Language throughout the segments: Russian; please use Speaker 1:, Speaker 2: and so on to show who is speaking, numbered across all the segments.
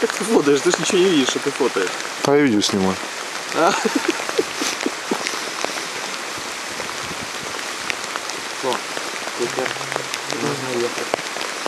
Speaker 1: Как ты фотоешь? Ты же ничего не видишь, что ты фотоешь.
Speaker 2: А я видео снимаю.
Speaker 1: А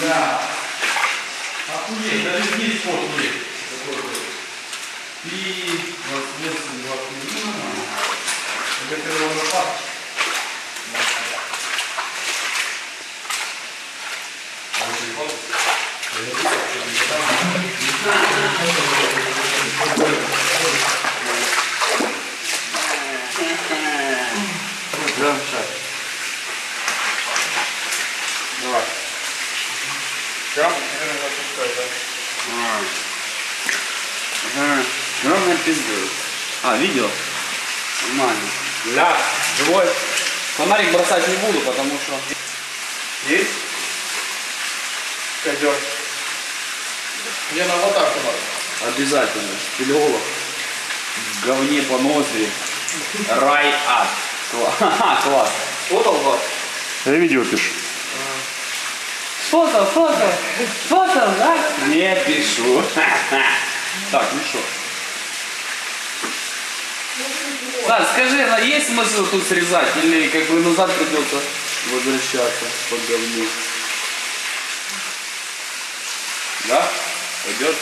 Speaker 3: Да. Охуеть, даже здесь фото есть. Такой вот. И два нормально. Это первый лопат. Да, сейчас. Давай. Все?
Speaker 4: Ага. Главное пизду. А, видео? Нормально.
Speaker 3: Да, живой.
Speaker 4: Фонарик бросать не буду, потому что...
Speaker 3: Есть? Козер. Мне на аватарку надо.
Speaker 4: Обязательно. Спелеолог. В говне по ноздри. Рай ад. Кла- Ха-ха, класс.
Speaker 3: Фотал вас?
Speaker 2: Я видео пишу.
Speaker 4: Фото, фото. Фото, да? Не пишу. Так, ну что? Саш, скажи, а есть смысл тут срезать или как бы назад придется возвращаться по говну? Да? Пойдет?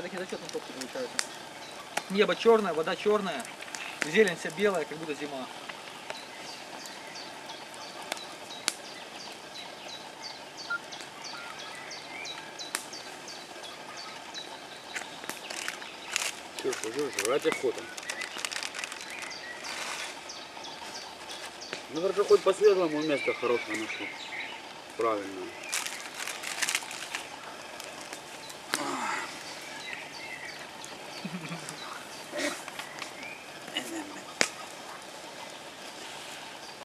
Speaker 5: Я такие зачетные топки получаются. Небо черное, вода черная, зелень вся белая, как будто зима.
Speaker 4: Жирка, жирка, жрать охота. Ну только хоть по светлому место хорошее нашел. Правильно.